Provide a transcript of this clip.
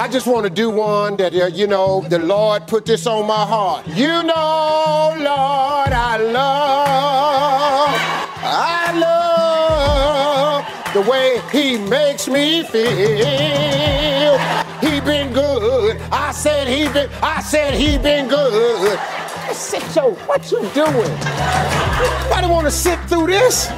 I just want to do one that, uh, you know, the Lord put this on my heart. You know, Lord, I love, I love the way He makes me feel. He been good. I said he been, I said he been good. Sit yo, what you doing? I want to sit through this.